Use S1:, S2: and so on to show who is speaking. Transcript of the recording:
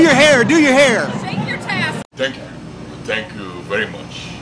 S1: your hair. Do your hair.
S2: Shake your task.
S3: Thank you. Thank you very much.